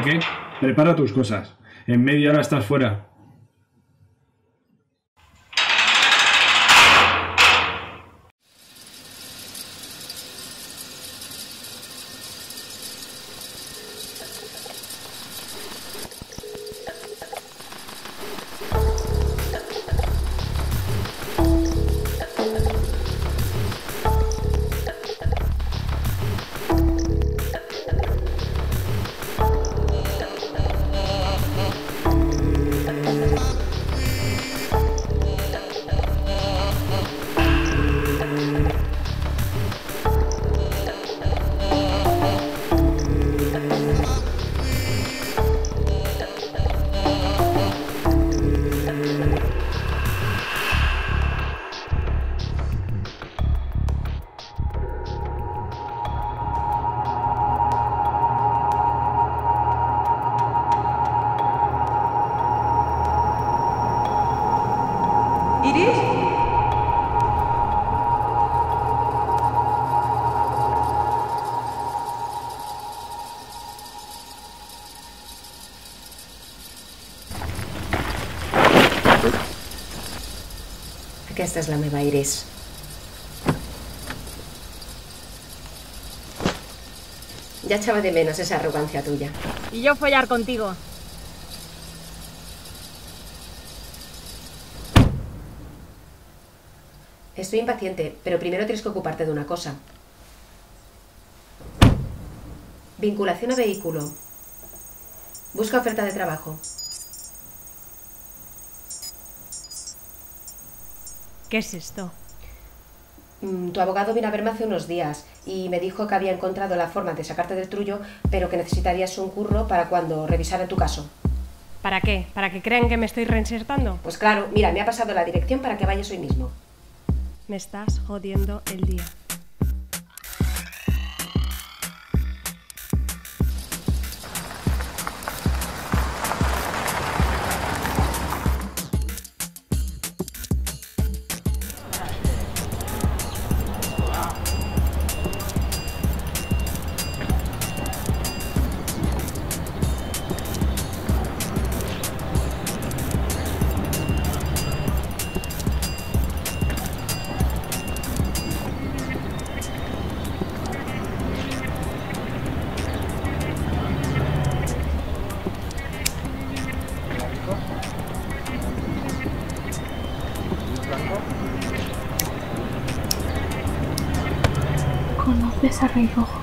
qué? Prepara tus cosas. En media hora estás fuera. Aquesta és la meva Iris. Ya echaba de menos esa arrogancia tuya. Y yo follar contigo. Estoy impaciente, pero primero tienes que ocuparte de una cosa. Vinculación a vehículo. Busca oferta de trabajo. ¿Qué es esto? Mm, Tu abogado vino a verme hace unos días y me dijo que había encontrado la forma de sacarte del trullo, pero que necesitarías un curro para cuando revisaran tu caso. ¿Para qué? ¿Para que crean que me estoy reinsertando? Pues claro, mira, me ha pasado la dirección para que vayas hoy mismo. Me estás jodiendo el día. ¿Conoces a Rey Rojo?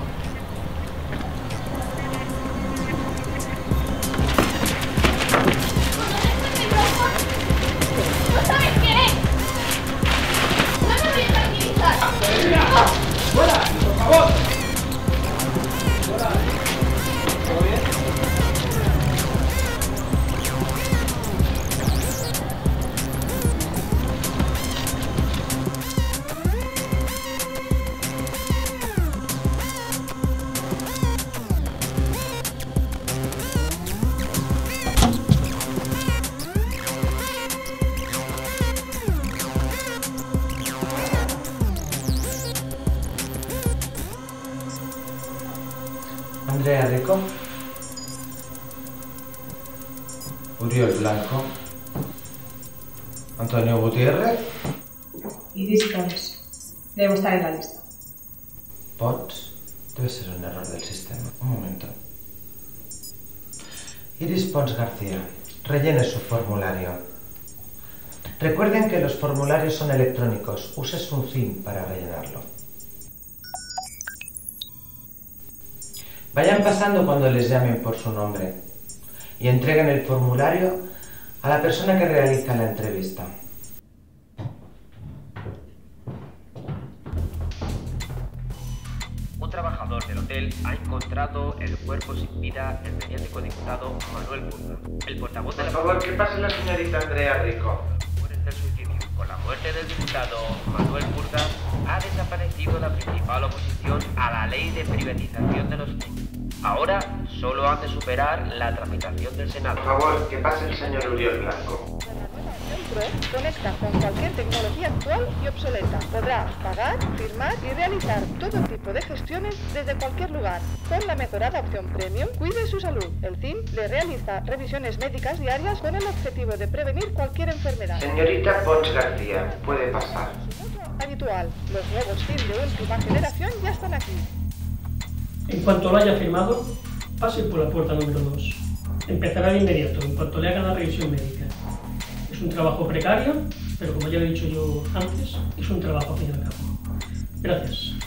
Estar en la lista. Potts. Debe ser un error del sistema. Un momento. Iris Pons García. Rellene su formulario. Recuerden que los formularios son electrónicos. Uses un CIM para rellenarlo. Vayan pasando cuando les llamen por su nombre y entreguen el formulario a la persona que realiza la entrevista. Hotel ha encontrado el cuerpo sin vida del mediático diputado Manuel Burga. El portavoz de la que pase la señorita Andrea Rico. del suicidio. Con la muerte del diputado Manuel Burga ha desaparecido la principal oposición a la ley de privatización de los. Ahora solo han de superar la tramitación del Senado. favor, que pase el señor Uriol Blanco. Conecta con cualquier tecnología actual y obsoleta. Podrá pagar, firmar y realizar todo tipo de gestiones desde cualquier lugar. Con la mejorada opción Premium, cuide su salud. El CIM le realiza revisiones médicas diarias con el objetivo de prevenir cualquier enfermedad. Señorita Pons García, puede pasar. Habitual. Los nuevos CIM de última generación ya están aquí. En cuanto lo haya firmado, pase por la puerta número 2. Empezará de inmediato, en cuanto le hagan la revisión médica. Es un trabajo precario, pero como ya he dicho yo antes, es un trabajo a fin y al cabo. Gracias.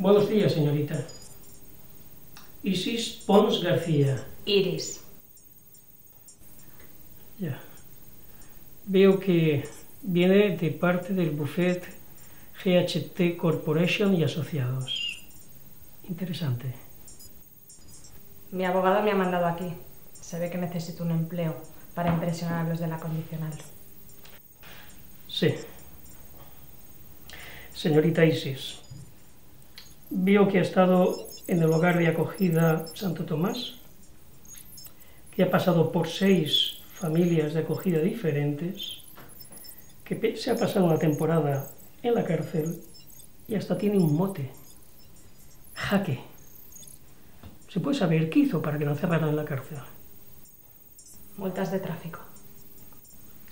Buenos días, señorita. Isis Pons García. Iris. Ya. Veo que viene de parte del buffet GHT Corporation y Asociados. Interesante. Mi abogado me ha mandado aquí. Se ve que necesito un empleo para impresionar a los de la condicional. Sí. Señorita Isis, veo que ha estado en el hogar de acogida Santo Tomás, que ha pasado por seis familias de acogida diferentes, que se ha pasado una temporada en la cárcel y hasta tiene un mote. Jaque. ¿Se puede saber qué hizo para que la encerraran en la cárcel? Multas de tráfico.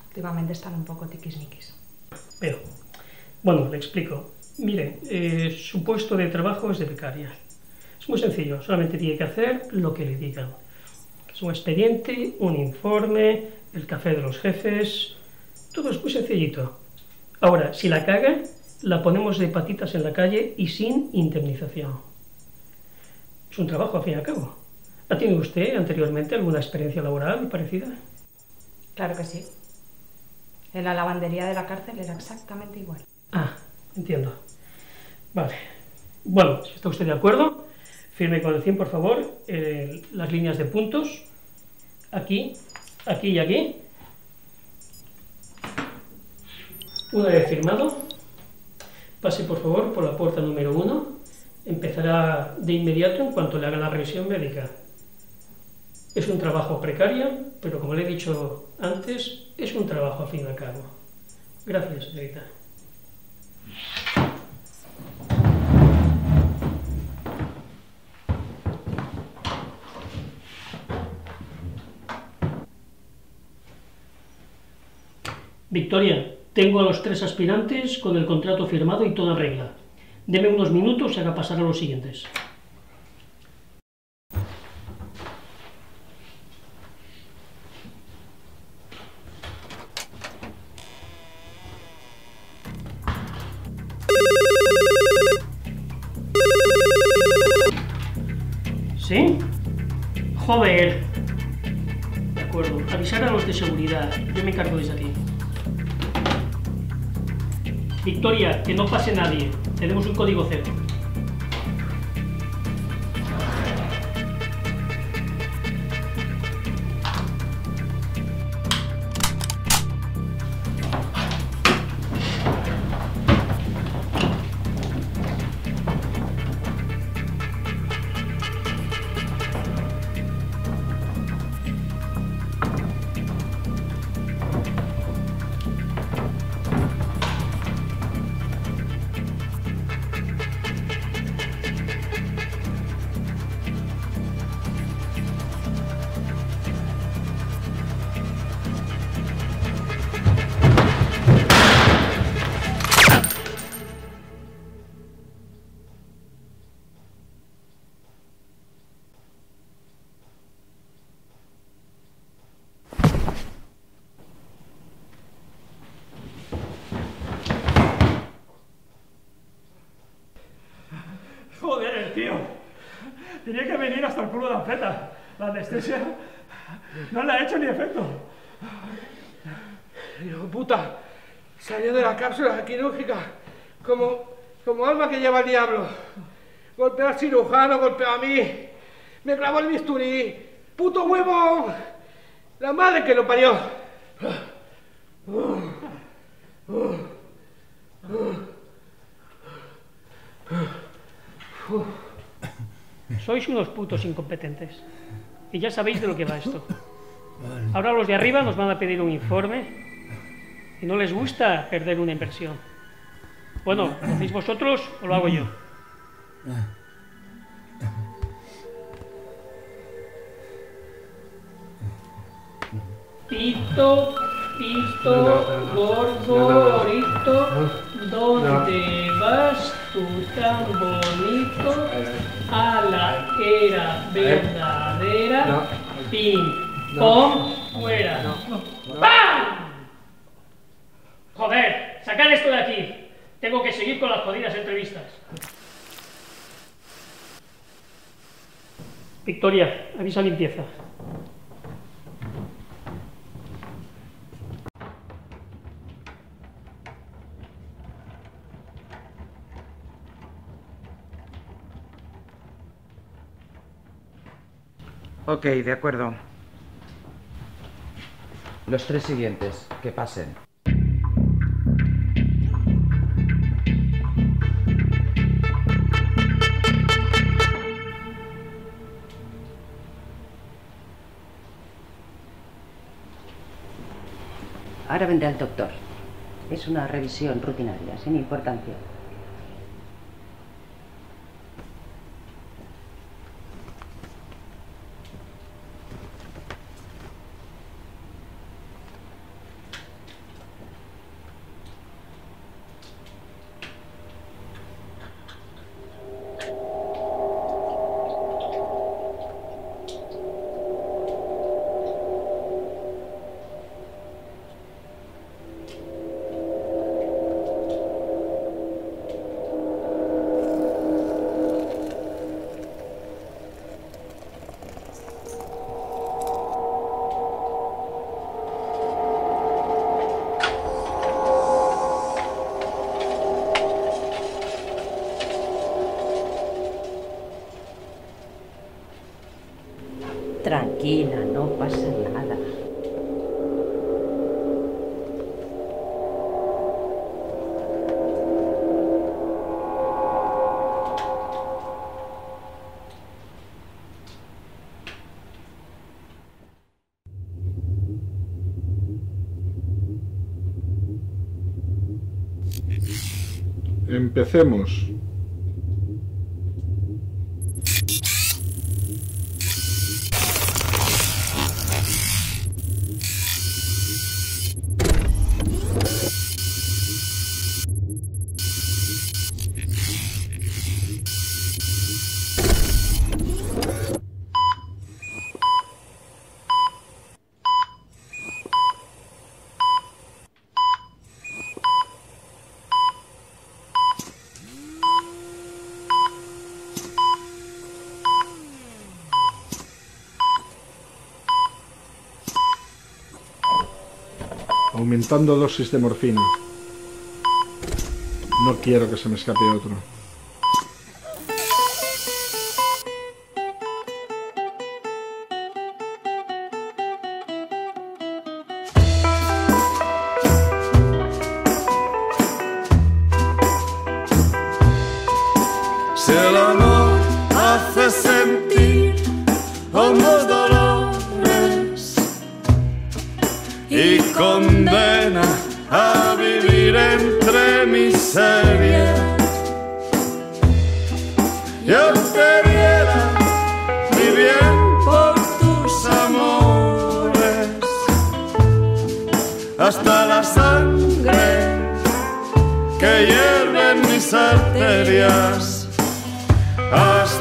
Últimamente están un poco tiquismiquis. Pero, bueno, le explico. Mire, eh, su puesto de trabajo es de becaria. Es muy sencillo, solamente tiene que hacer lo que le digan. Es un expediente, un informe, el café de los jefes, todo es muy sencillito. Ahora, si la caga, la ponemos de patitas en la calle y sin indemnización. Es un trabajo, al fin y al cabo. ¿Ha tenido usted anteriormente alguna experiencia laboral parecida? Claro que sí. En la lavandería de la cárcel era exactamente igual. Ah, entiendo. Vale. Bueno, si está usted de acuerdo, firme con el 100, por favor, eh, las líneas de puntos. Aquí, aquí y aquí. Una vez firmado, pase por favor por la puerta número 1. Empezará de inmediato en cuanto le hagan la revisión médica. Es un trabajo precario, pero como le he dicho antes, es un trabajo a fin y cabo. Gracias, señorita. Victoria, tengo a los tres aspirantes con el contrato firmado y toda regla. Deme unos minutos y haga pasar a los siguientes. Joder. De acuerdo. Avisar a los de seguridad. Yo me encargo desde aquí. Victoria, que no pase nadie. Tenemos un código cero. Anestesia no le ha hecho ni efecto. Hijo puta, salió de la cápsula quirúrgica como, como alma que lleva el diablo. Golpeó al cirujano, golpeó a mí. Me clavó el bisturí. ¡Puto huevo! La madre que lo parió. Sois unos putos incompetentes. Y ya sabéis de lo que va esto. Ahora los de arriba nos van a pedir un informe y no les gusta perder una inversión. Bueno, ¿lo hacéis vosotros o lo hago yo? Pito, pito, gordo, gorito, ¿dónde vas tú tan bonito? A la era ping, pong, fuera. ¡Pam! Joder, sacad esto de aquí. Tengo que seguir con las jodidas entrevistas. Victoria, avisa limpieza. Ok, de acuerdo. Los tres siguientes, que pasen. Ahora vendrá el doctor. Es una revisión rutinaria, sin importancia. Εντυπωσιακά. Aumentando dosis de morfina. No quiero que se me escape otro. Condena a vivir entre miseria, te diera mi bien por tus amores, hasta la sangre que hierve en mis arterias hasta